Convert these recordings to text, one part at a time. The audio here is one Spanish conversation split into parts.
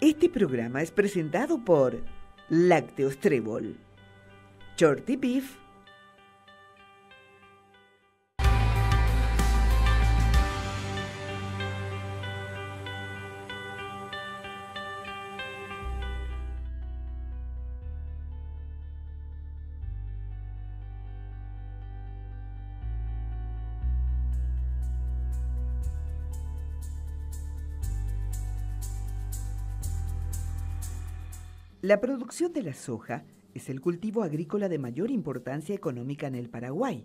Este programa es presentado por Lácteos Trébol, Shorty Beef, La producción de la soja es el cultivo agrícola de mayor importancia económica en el Paraguay.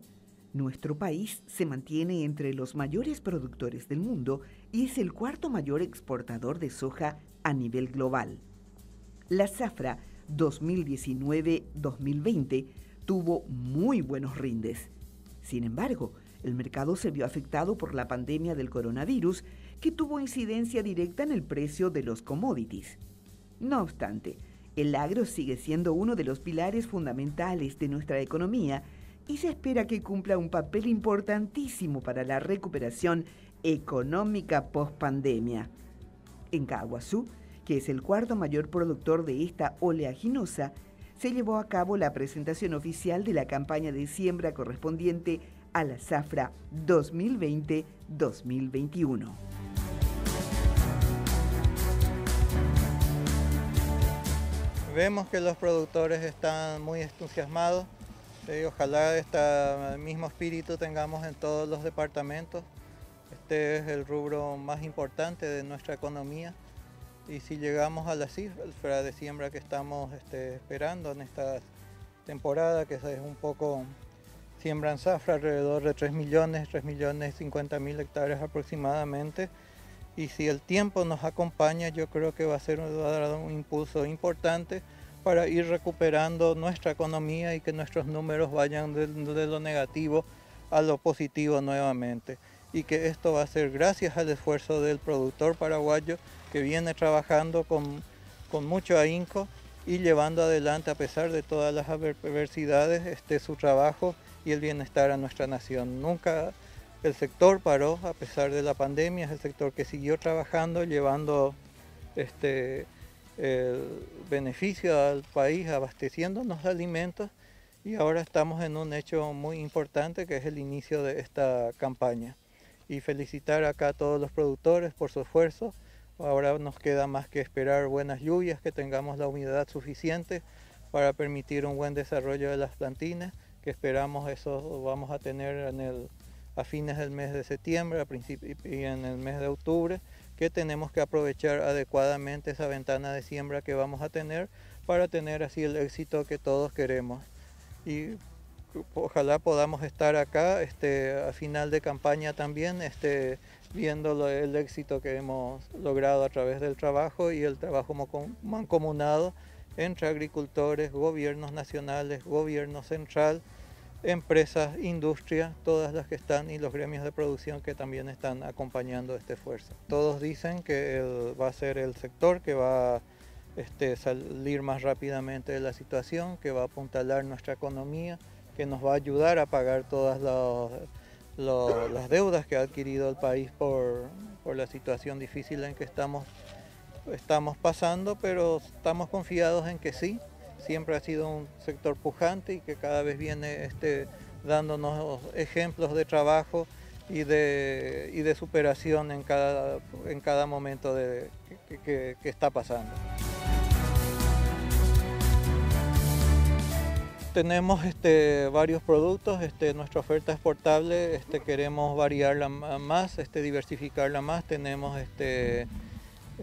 Nuestro país se mantiene entre los mayores productores del mundo y es el cuarto mayor exportador de soja a nivel global. La zafra 2019-2020 tuvo muy buenos rindes. Sin embargo, el mercado se vio afectado por la pandemia del coronavirus que tuvo incidencia directa en el precio de los commodities. No obstante, el agro sigue siendo uno de los pilares fundamentales de nuestra economía y se espera que cumpla un papel importantísimo para la recuperación económica post-pandemia. En Caguazú, que es el cuarto mayor productor de esta oleaginosa, se llevó a cabo la presentación oficial de la campaña de siembra correspondiente a la zafra 2020-2021. Vemos que los productores están muy entusiasmados y ojalá este mismo espíritu tengamos en todos los departamentos. Este es el rubro más importante de nuestra economía y si llegamos a la cifra de siembra que estamos este, esperando en esta temporada, que es un poco siembra en zafra, alrededor de 3 millones, 3 millones 50 mil hectáreas aproximadamente, y si el tiempo nos acompaña yo creo que va a ser un impulso importante para ir recuperando nuestra economía y que nuestros números vayan de, lo negativo a lo positivo nuevamente y que esto va a ser gracias al esfuerzo del productor paraguayo que viene trabajando con, con mucho ahínco y llevando adelante a pesar de todas las adversidades este, su trabajo y el bienestar a nuestra nación. Nunca el sector paró a pesar de la pandemia, es el sector que siguió trabajando, llevando este, el beneficio al país, abasteciéndonos de alimentos y ahora estamos en un hecho muy importante que es el inicio de esta campaña. Y felicitar acá a todos los productores por su esfuerzo. Ahora nos queda más que esperar buenas lluvias, que tengamos la humedad suficiente para permitir un buen desarrollo de las plantinas, que esperamos eso vamos a tener en el a fines del mes de septiembre a y en el mes de octubre, que tenemos que aprovechar adecuadamente esa ventana de siembra que vamos a tener para tener así el éxito que todos queremos. Y ojalá podamos estar acá este, a final de campaña también, este, viendo el éxito que hemos logrado a través del trabajo y el trabajo mancomunado entre agricultores, gobiernos nacionales, gobierno central, empresas, industria, todas las que están y los gremios de producción que también están acompañando este esfuerzo. Todos dicen que va a ser el sector que va a este, salir más rápidamente de la situación, que va a apuntalar nuestra economía, que nos va a ayudar a pagar todas las deudas que ha adquirido el país por, por la situación difícil en que estamos, estamos pasando, pero estamos confiados en que sí, siempre ha sido un sector pujante y que cada vez viene este, dándonos ejemplos de trabajo y de, y de superación en cada, en cada momento de, que, está pasando. Tenemos este, varios productos, este, nuestra oferta exportable, este, queremos variarla más, este, diversificarla más. Tenemos este,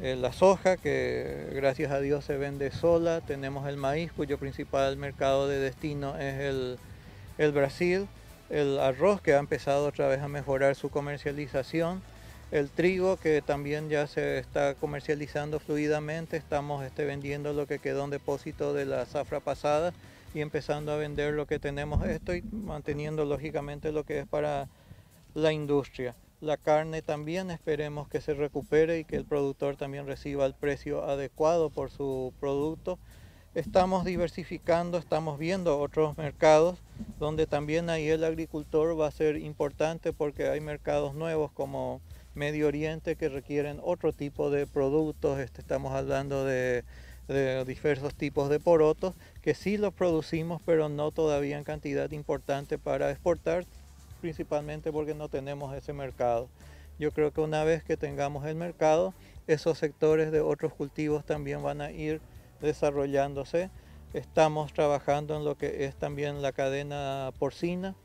eh, la soja, que gracias a Dios se vende sola, tenemos el maíz, cuyo principal mercado de destino es el, el Brasil, el arroz, que ha empezado otra vez a mejorar su comercialización, el trigo, que también ya se está comercializando fluidamente, estamos este, vendiendo lo que quedó en depósito de la zafra pasada y empezando a vender lo que tenemos. Esto y manteniendo lógicamente lo que es para la industria. La carne también esperemos que se recupere y que el productor también reciba el precio adecuado por su producto. Estamos diversificando, estamos viendo otros mercados donde también ahí el agricultor va a ser importante porque hay mercados nuevos como Medio Oriente que requieren otro tipo de productos. Este, estamos hablando de, de diversos tipos de porotos que sí los producimos, pero no todavía en cantidad importante para exportar, principalmente porque no tenemos ese mercado. Yo creo que una vez que tengamos el mercado, esos sectores de otros cultivos también van a ir desarrollándose. Estamos trabajando en lo que es también la cadena porcina.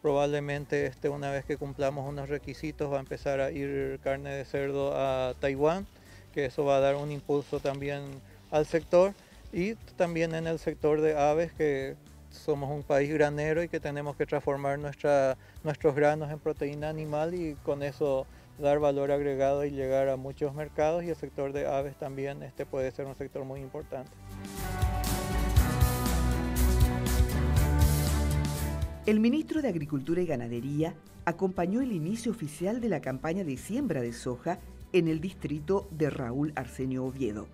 Probablemente este, una vez que cumplamos unos requisitos va a empezar a ir carne de cerdo a Taiwán, que eso va a dar un impulso también al sector. Y también en el sector de aves, que somos un país granero y que tenemos que transformar nuestros granos en proteína animal y con eso dar valor agregado y llegar a muchos mercados y el sector de aves también este puede ser un sector muy importante. El ministro de Agricultura y Ganadería acompañó el inicio oficial de la campaña de siembra de soja en el distrito de Raúl Arsenio Oviedo.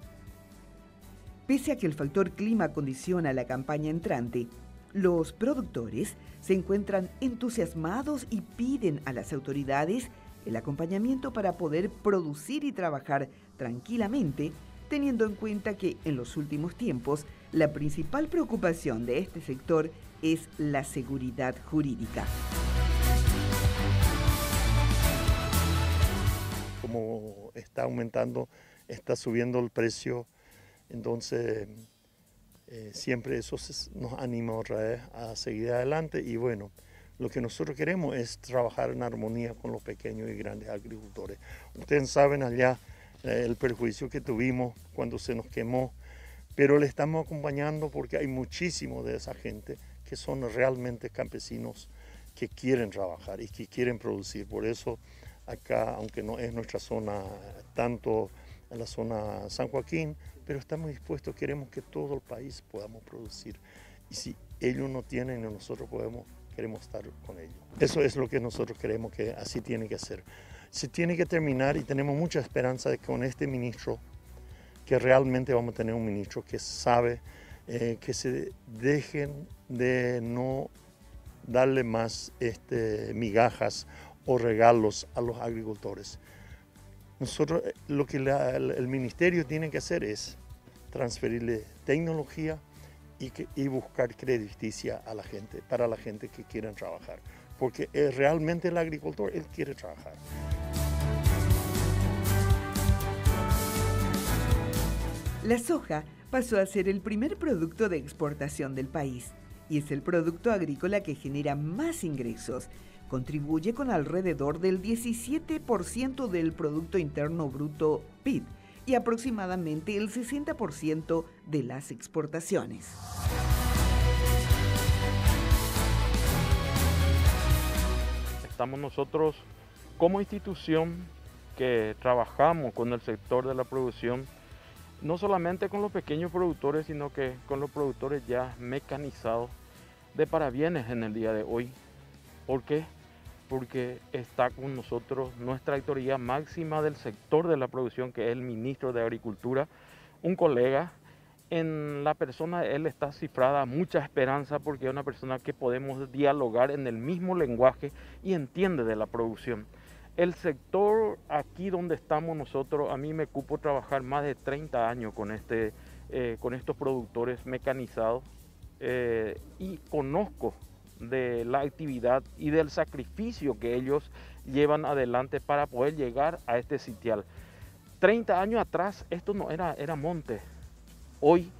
Pese a que el factor clima condiciona la campaña entrante, los productores se encuentran entusiasmados y piden a las autoridades el acompañamiento para poder producir y trabajar tranquilamente, teniendo en cuenta que en los últimos tiempos la principal preocupación de este sector es la seguridad jurídica. Como está aumentando, está subiendo el precio, entonces eh, siempre eso nos anima otra vez a seguir adelante y bueno, lo que nosotros queremos es trabajar en armonía con los pequeños y grandes agricultores. Ustedes saben allá eh, el perjuicio que tuvimos cuando se nos quemó, pero le estamos acompañando porque hay muchísimo de esa gente que son realmente campesinos que quieren trabajar y que quieren producir. Por eso acá, aunque no es nuestra zona tanto la zona San Joaquín, pero estamos dispuestos, queremos que todo el país podamos producir. Y si ellos no tienen, nosotros podemos queremos estar con ellos. Eso es lo que nosotros queremos que así tiene que ser. Se tiene que terminar y tenemos mucha esperanza de que con este ministro, que realmente vamos a tener un ministro que sabe eh, que se dejen de no darle más este, migajas o regalos a los agricultores. Nosotros eh, lo que el ministerio tiene que hacer es transferirle tecnología, y, buscar crediticia a la gente, para la gente que quieren trabajar. Porque realmente el agricultor, él quiere trabajar. La soja pasó a ser el primer producto de exportación del país y es el producto agrícola que genera más ingresos. Contribuye con alrededor del 17% del Producto Interno Bruto PIB y aproximadamente el 60% de las exportaciones. Estamos nosotros como institución que trabajamos con el sector de la producción, no solamente con los pequeños productores, sino que con los productores ya mecanizados de parabienes en el día de hoy. ¿Por qué? Porque está con nosotros nuestra autoridad máxima del sector de la producción, que es el ministro de Agricultura, un colega. En la persona él está cifrada mucha esperanza porque es una persona que podemos dialogar en el mismo lenguaje y entiende de la producción. El sector aquí donde estamos nosotros, a mí me cupo trabajar más de 30 años con, este, eh, con estos productores mecanizados eh, y conozco de la actividad y del sacrificio que ellos llevan adelante para poder llegar a este sitial. 30 años atrás esto no era, era monte. Hoy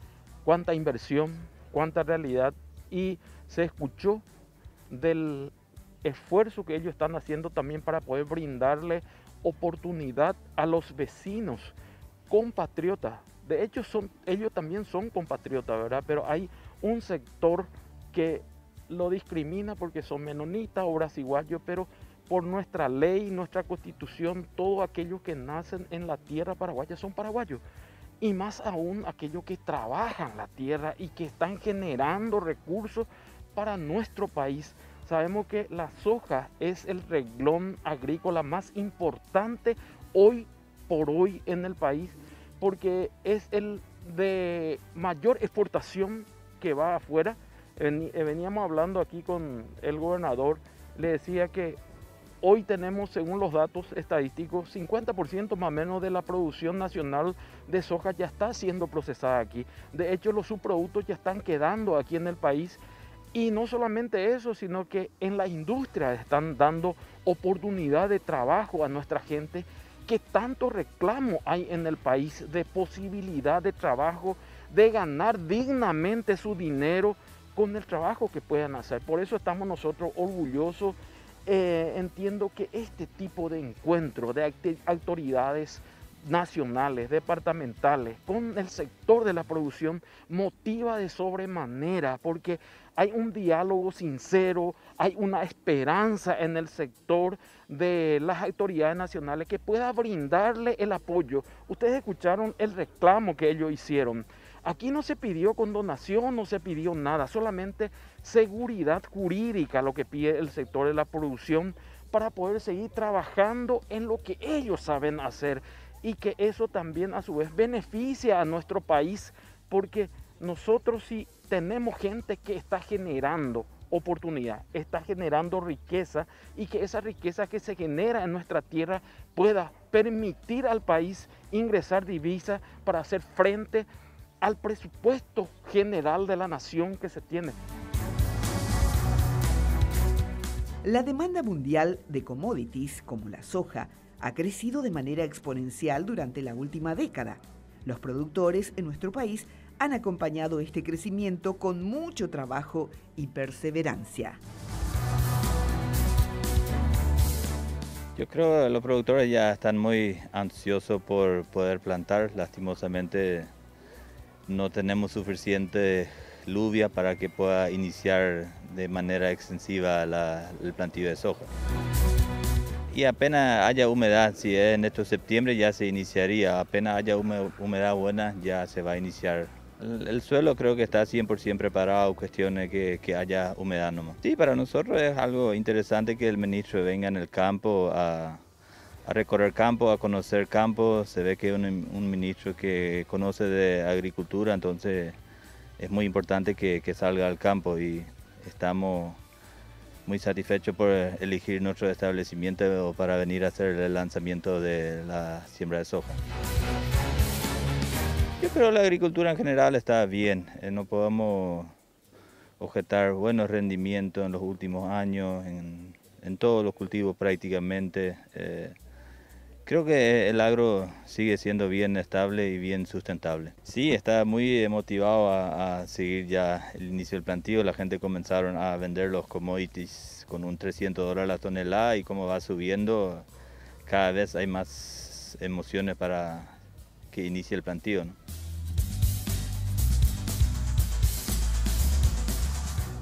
cuánta inversión, cuánta realidad y se escuchó del esfuerzo que ellos están haciendo también para poder brindarle oportunidad a los vecinos compatriotas. De hecho, son, ellos también son compatriotas, ¿verdad? Pero hay un sector que lo discrimina porque son menonitas o brasiguayos, pero por nuestra ley, nuestra constitución, todos aquellos que nacen en la tierra paraguaya son paraguayos. Y más aún aquellos que trabajan la tierra y que están generando recursos para nuestro país. Sabemos que la soja es el reglón agrícola más importante hoy por hoy en el país porque es el de mayor exportación que va afuera veníamos hablando aquí con el gobernador, le decía que Hoy tenemos, según los datos estadísticos, 50% más o menos de la producción nacional de soja ya está siendo procesada aquí. De hecho, los subproductos ya están quedando aquí en el país. Y no solamente eso, sino que en la industria están dando oportunidad de trabajo a nuestra gente que tanto reclamo hay en el país de posibilidad de trabajo, de ganar dignamente su dinero con el trabajo que puedan hacer. Por eso estamos nosotros orgullosos. Eh, entiendo que este tipo de encuentro de autoridades nacionales, departamentales, con el sector de la producción, motiva de sobremanera, porque hay un diálogo sincero, hay una esperanza en el sector de las autoridades nacionales que pueda brindarle el apoyo. Ustedes escucharon el reclamo que ellos hicieron. Aquí no se pidió condonación, no se pidió nada, solamente seguridad jurídica lo que pide el sector de la producción para poder seguir trabajando en lo que ellos saben hacer y que eso también a su vez beneficia a nuestro país porque nosotros sí tenemos gente que está generando oportunidad, está generando riqueza y que esa riqueza que se genera en nuestra tierra pueda permitir al país ingresar divisas para hacer frente al presupuesto general de la nación que se tiene. La demanda mundial de commodities como la soja ha crecido de manera exponencial durante la última década. Los productores en nuestro país han acompañado este crecimiento con mucho trabajo y perseverancia. Yo creo que los productores ya están muy ansiosos por poder plantar. Lastimosamente no tenemos suficiente lluvia para que pueda iniciar de manera extensiva el plantillo de soja. Y apenas haya humedad, si es en este septiembre ya se iniciaría, apenas haya humedad buena ya se va a iniciar. El, suelo creo que está 100% preparado, cuestiones que, que haya humedad nomás. Sí, para nosotros es algo interesante que el ministro venga en el campo a, a recorrer campo, a conocer campo. Se ve que es un, ministro que conoce de agricultura, entonces es muy importante que, salga al campo y estamos muy satisfechos por elegir nuestro establecimiento para venir a hacer el lanzamiento de la siembra de soja. Yo creo que la agricultura en general está bien, eh, no podemos objetar buenos rendimientos en los últimos años, en, todos los cultivos prácticamente. Eh, Creo que el agro sigue siendo bien estable y bien sustentable. Sí, está muy motivado a, seguir ya el inicio del plantío. La gente comenzaron a vender los commodities con un 300 dólares la tonelada y como va subiendo, cada vez hay más emociones para que inicie el plantío.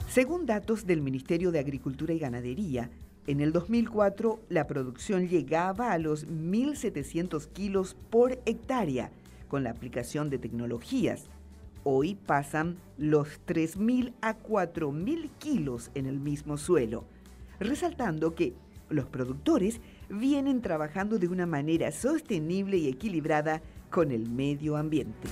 Según datos del Ministerio de Agricultura y Ganadería, en el 2004, la producción llegaba a los 1.700 kilos por hectárea con la aplicación de tecnologías. Hoy pasan los 3.000 a 4.000 kilos en el mismo suelo, resaltando que los productores vienen trabajando de una manera sostenible y equilibrada con el medio ambiente.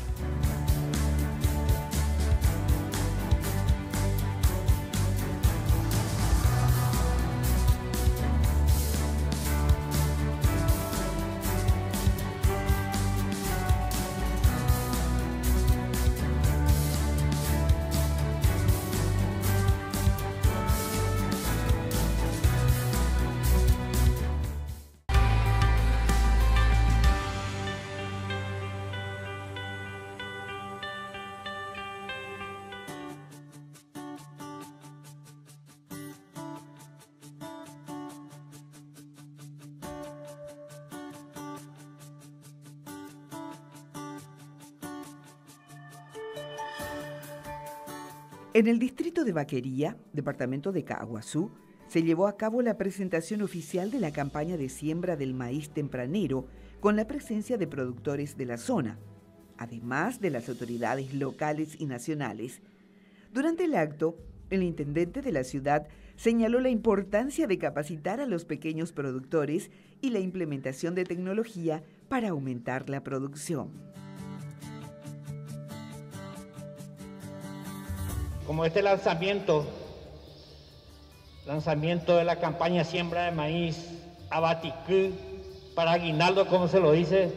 En el distrito de Vaquería, departamento de Caguazú, se llevó a cabo la presentación oficial de la campaña de siembra del maíz tempranero con la presencia de productores de la zona, además de las autoridades locales y nacionales. Durante el acto, el intendente de la ciudad señaló la importancia de capacitar a los pequeños productores y la implementación de tecnología para aumentar la producción. Como este lanzamiento, lanzamiento de la campaña Siembra de Maíz abaticú, para aguinaldo, como se lo dice,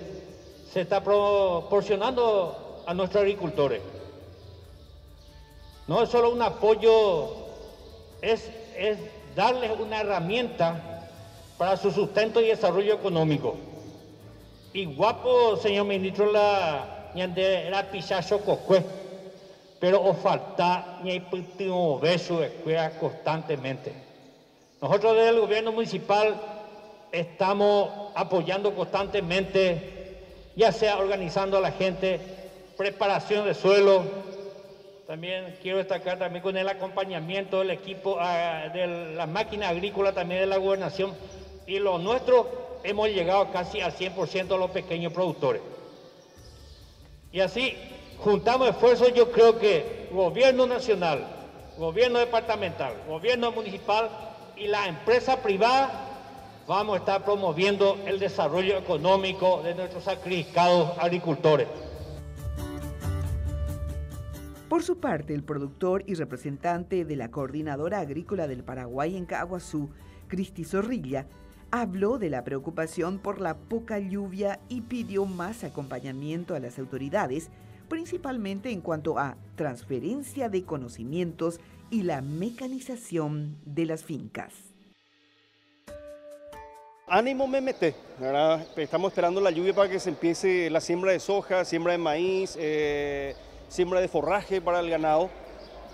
se está proporcionando a nuestros agricultores. No es solo un apoyo, es, es darles una herramienta para su sustento y desarrollo económico. Y guapo, señor ministro, la ñandera pichacho cocue, pero os falta ni beso constantemente. Nosotros desde el gobierno municipal estamos apoyando constantemente, ya sea organizando a la gente, preparación de suelo, también quiero destacar también con el acompañamiento del equipo ah, de la máquina agrícola también de la gobernación y lo nuestro hemos llegado casi al 100% a los pequeños productores. Y así juntamos esfuerzos, yo creo que gobierno nacional, gobierno departamental, gobierno municipal y la empresa privada vamos a estar promoviendo el desarrollo económico de nuestros sacrificados agricultores. Por su parte, el productor y representante de la Coordinadora Agrícola del Paraguay en Caguazú, Cristi Zorrilla, habló de la preocupación por la poca lluvia y pidió más acompañamiento a las autoridades, principalmente en cuanto a transferencia de conocimientos y la mecanización de las fincas. Ánimo me mete, estamos esperando la lluvia para que se empiece la siembra de soja, siembra de maíz. Eh, siembra de forraje para el ganado.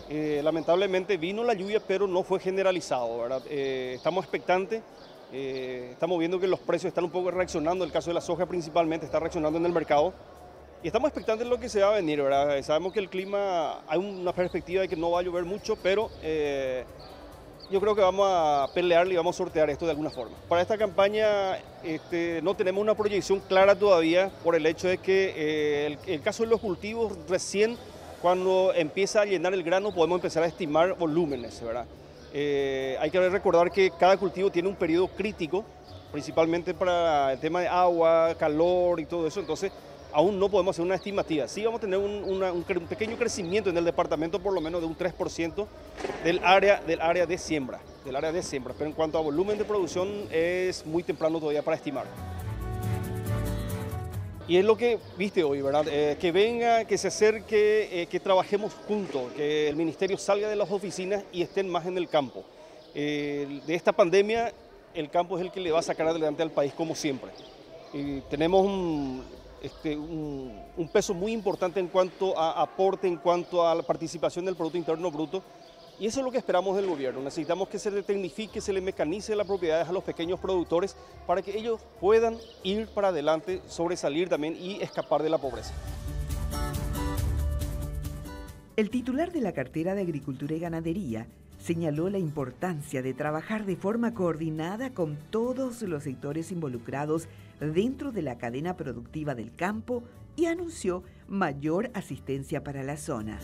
Eh, lamentablemente vino la lluvia, pero no fue generalizado. Eh, estamos expectantes, eh, estamos viendo que los precios están un poco reaccionando, el caso de la soja principalmente está reaccionando en el mercado. Y estamos expectantes de lo que se va a venir, ¿verdad? Sabemos que el clima, hay una perspectiva de que no va a llover mucho, pero yo creo que vamos a pelearle y vamos a sortear esto de alguna forma. Para esta campaña este, no tenemos una proyección clara todavía por el hecho de que eh, el, caso de los cultivos recién cuando empieza a llenar el grano podemos empezar a estimar volúmenes, ¿verdad? Eh, hay que recordar que cada cultivo tiene un periodo crítico, principalmente para el tema de agua, calor y todo eso, entonces aún no podemos hacer una estimativa. Sí vamos a tener un, pequeño crecimiento en el departamento, por lo menos de un 3% del área, del área de siembra, del área de siembra. Pero en cuanto a volumen de producción es muy temprano todavía para estimar. Y es lo que viste hoy, ¿verdad? Eh, que venga, que se acerque, eh, que trabajemos juntos, que el ministerio salga de las oficinas y estén más en el campo. de esta pandemia, el campo es el que le va a sacar adelante al país como siempre. Y tenemos un, este, un, peso muy importante en cuanto a aporte, en cuanto a la participación del Producto Interno Bruto. Y eso es lo que esperamos del gobierno. Necesitamos que se le tecnifique, se le mecanice las propiedades a los pequeños productores para que ellos puedan ir para adelante, sobresalir también y escapar de la pobreza. El titular de la cartera de Agricultura y Ganadería señaló la importancia de trabajar de forma coordinada con todos los sectores involucrados dentro de la cadena productiva del campo y anunció mayor asistencia para la zona.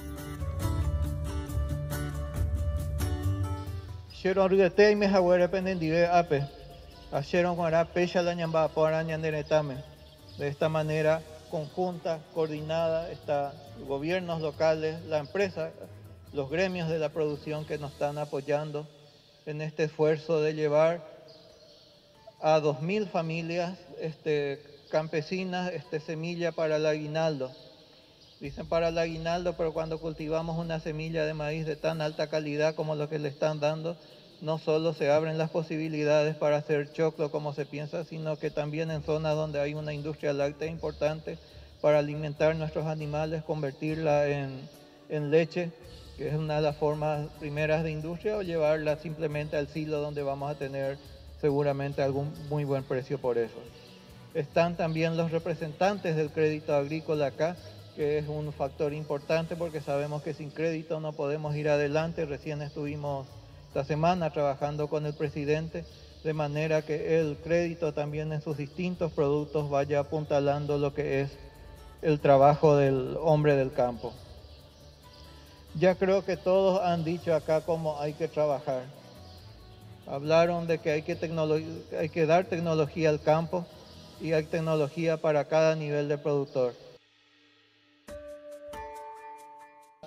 De esta manera conjunta, coordinada, está gobiernos locales, la empresa, los gremios de la producción que nos están apoyando en este esfuerzo de llevar a 2.000 familias este, campesinas este, semilla para el aguinaldo. Dicen para el aguinaldo, pero cuando cultivamos una semilla de maíz de tan alta calidad como lo que le están dando, no solo se abren las posibilidades para hacer choclo como se piensa, sino que también en zonas donde hay una industria láctea importante para alimentar nuestros animales, convertirla en, en leche, que es una de las formas primeras de industria, o llevarla simplemente al silo donde vamos a tener seguramente algún muy buen precio por eso. Están también los representantes del crédito agrícola acá, que es un factor importante porque sabemos que sin crédito no podemos ir adelante. Recién estuvimos esta semana trabajando con el presidente de manera que el crédito también en sus distintos productos vaya apuntalando lo que es el trabajo del hombre del campo. Ya creo que todos han dicho acá cómo hay que trabajar. Hablaron de que hay que, hay que dar tecnología al campo y hay tecnología para cada nivel de productor.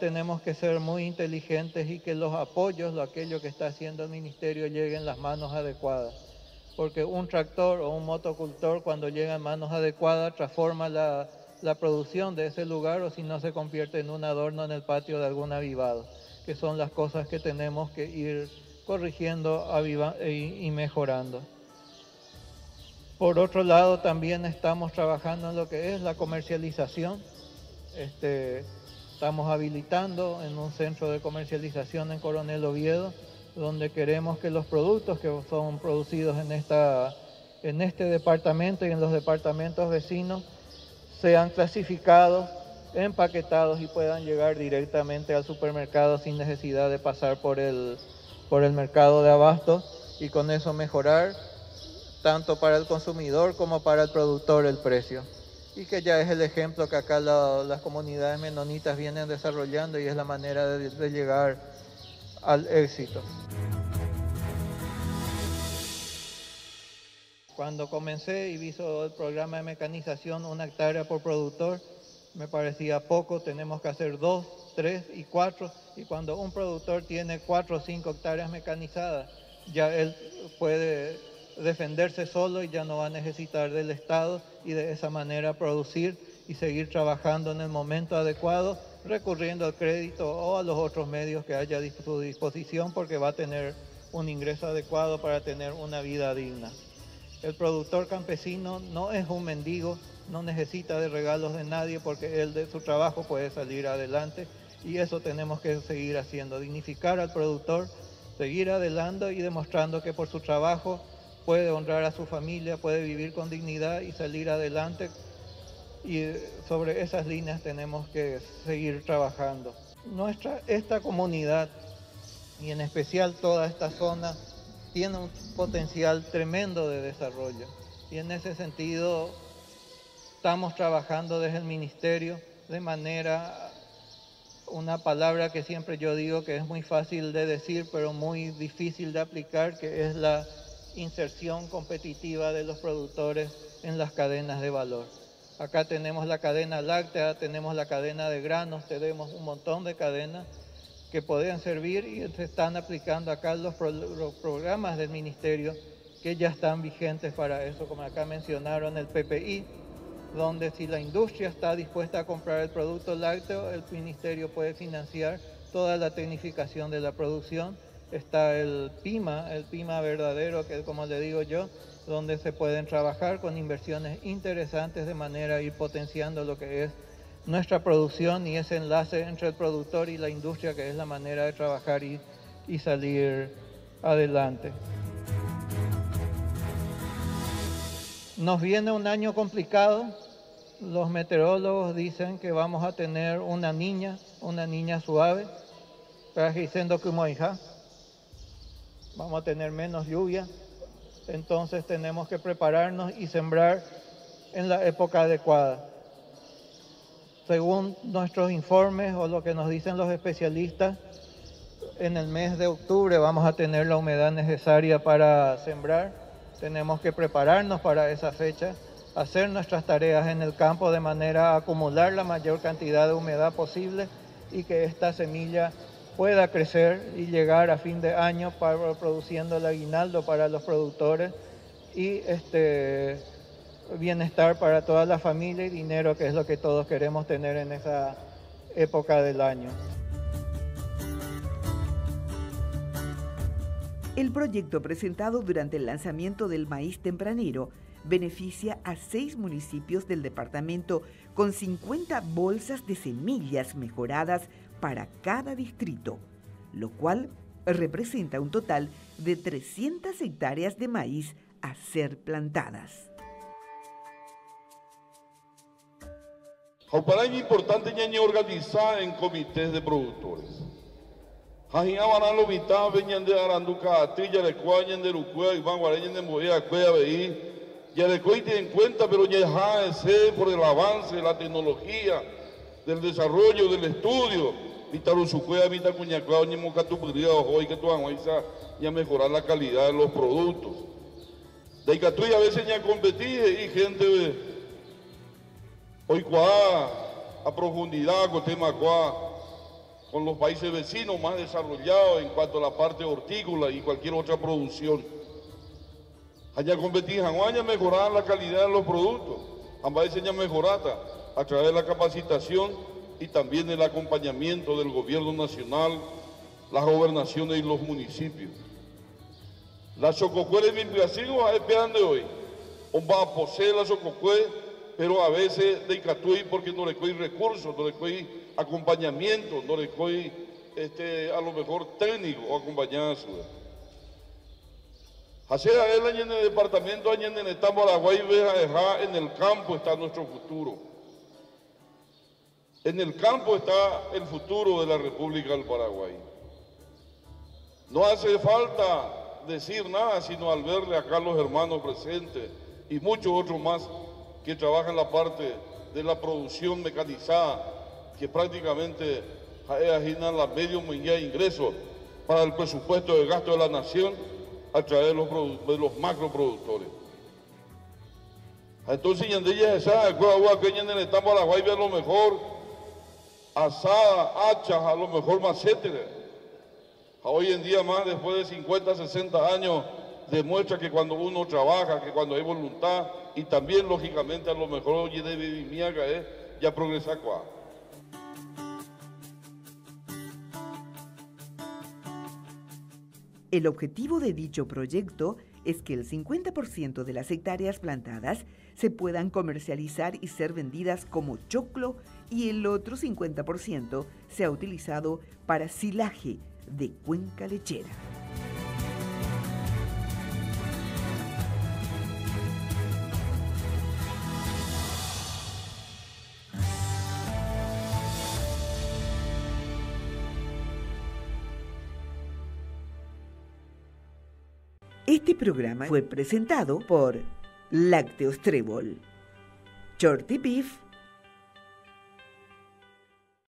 Tenemos que ser muy inteligentes y que los apoyos, lo aquello que está haciendo el ministerio, lleguen a las manos adecuadas. porque un tractor o un motocultor cuando llega en manos adecuadas transforma la, la producción de ese lugar o si no se convierte en un adorno en el patio de algún avivado, que son las cosas que tenemos que ir corrigiendo y mejorando. Por otro lado, también estamos trabajando en lo que es la comercialización. Este, estamos habilitando en un centro de comercialización en Coronel Oviedo, donde queremos que los productos que son producidos en, esta, en este departamento y en los departamentos vecinos sean clasificados, empaquetados y puedan llegar directamente al supermercado sin necesidad de pasar por el, por el mercado de abasto y con eso mejorar tanto para el consumidor como para el productor el precio. Y que ya es el ejemplo que acá las comunidades menonitas vienen desarrollando y es la manera de, llegar al éxito. Cuando comencé y vi el programa de mecanización, una hectárea por productor, me parecía poco, tenemos que hacer dos, tres y cuatro, y cuando un productor tiene cuatro o cinco hectáreas mecanizadas, ya él puede defenderse solo y ya no va a necesitar del Estado y de esa manera producir y seguir trabajando en el momento adecuado, recurriendo al crédito o a los otros medios que haya a su disposición porque va a tener un ingreso adecuado para tener una vida digna. El productor campesino no es un mendigo, no necesita de regalos de nadie porque él de su trabajo puede salir adelante y eso tenemos que seguir haciendo, dignificar al productor, seguir adelante y demostrando que por su trabajo puede honrar a su familia, puede vivir con dignidad y salir adelante. Y sobre esas líneas tenemos que seguir trabajando. Nuestra, esta comunidad y en especial toda esta zona tiene un potencial tremendo de desarrollo. Y en ese sentido estamos trabajando desde el ministerio de manera, una palabra que siempre yo digo que es muy fácil de decir, pero muy difícil de aplicar, que es la inserción competitiva de los productores en las cadenas de valor. Acá tenemos la cadena láctea, tenemos la cadena de granos, tenemos un montón de cadenas que podrían servir y se están aplicando acá los, programas del ministerio que ya están vigentes para eso, como acá mencionaron el PPI, donde si la industria está dispuesta a comprar el producto lácteo, el ministerio puede financiar toda la tecnificación de la producción está el PIMA, el PIMA verdadero, que es como le digo yo, donde se pueden trabajar con inversiones interesantes de manera a ir potenciando lo que es nuestra producción y ese enlace entre el productor y la industria, que es la manera de trabajar y, salir adelante. Nos viene un año complicado. Los meteorólogos dicen que vamos a tener una niña, una niña suave. diciendo que hija vamos a tener menos lluvia, entonces tenemos que prepararnos y sembrar en la época adecuada. Según nuestros informes o lo que nos dicen los especialistas, en el mes de octubre vamos a tener la humedad necesaria para sembrar. Tenemos que prepararnos para esa fecha, hacer nuestras tareas en el campo de manera a acumular la mayor cantidad de humedad posible y que esta semilla pueda crecer y llegar a fin de año para, produciendo el aguinaldo para los productores y este bienestar para toda la familia y dinero que es lo que todos queremos tener en esa época del año. El proyecto presentado durante el lanzamiento del maíz tempranero beneficia a seis municipios del departamento con 50 bolsas de semillas mejoradas para cada distrito, lo cual representa un total de 300 hectáreas de maíz a ser plantadas. Para es importante ñañe organizar en comités de productores. Jajina van lo mitad venían de Aranduca, Atilla, de Cuañen de Lucuea, Iván Guareñen de Moya, Cuea, Veí. Ya de Cuey tiene en cuenta, pero ya ese por el avance de la tecnología, del desarrollo, del estudio, Vitaru Sucuea, Vita Cuñaclao, Ñemoca Tupuría, hoy que tú y a mejorar la calidad de los productos. De tú a veces ya competir y gente hoy a profundidad con tema con los países vecinos más desarrollados en cuanto a la parte hortícola y cualquier otra producción. Allá competir a mejorar la calidad de los productos, ambas enseña mejorata a través de la capacitación y también el acompañamiento del gobierno nacional, las gobernaciones y los municipios. La Chococue de mi a esperando hoy. Va a poseer la Chococue, pero a veces de Icatuí porque no le coy recursos, no le coy acompañamiento, no le coy este, a lo mejor técnico o acompañar a su Así es, en el departamento, en el estado Paraguay, en el campo está nuestro futuro. En el campo está el futuro de la República del Paraguay. No hace falta decir nada, sino al verle acá a los hermanos presentes y muchos otros más que trabajan la parte de la producción mecanizada, que prácticamente es la medio millón de ingresos para el presupuesto de gasto de la nación a través de los, de los macroproductores. Entonces, ella esa, que en el estado la a lo mejor asada, hachas, a lo mejor macete. Hoy en día más, después de 50, 60 años, demuestra que cuando uno trabaja, que cuando hay voluntad, y también lógicamente a lo mejor hoy de vivir ¿eh? ya progresa cuá. El objetivo de dicho proyecto es que el 50% de las hectáreas plantadas se puedan comercializar y ser vendidas como choclo y el otro 50% sea utilizado para silaje de cuenca lechera. Este programa fue presentado por Lácteos Trébol, Shorty Beef